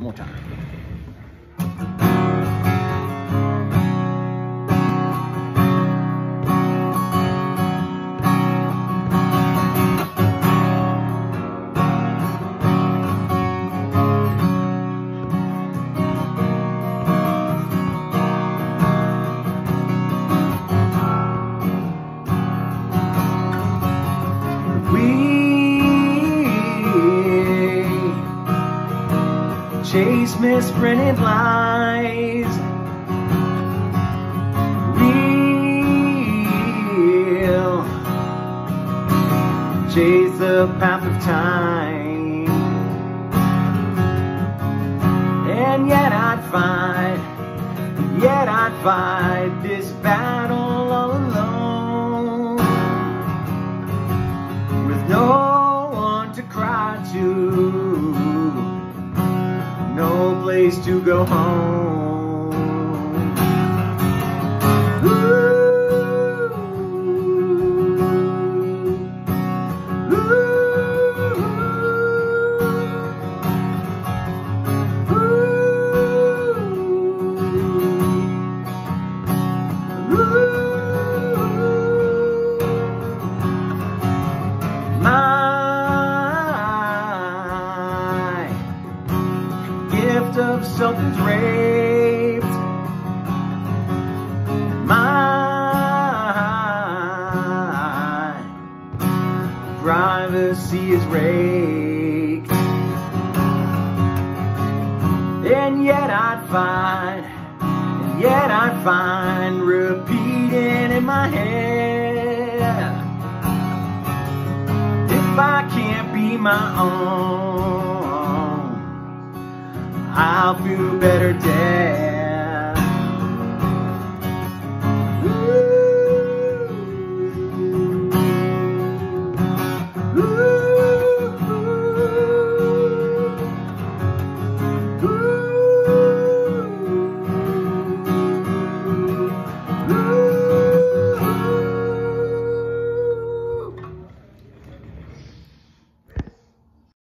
More time. Chase misprinted lies. Real chase the path of time. And yet I'd fight, yet I'd fight this battle all alone. With no one to cry to place to go home. Gift of something's raped. My privacy is raked. And yet I'd find, and yet I'd find repeating in my head. If I can't be my own. I'll feel better dead.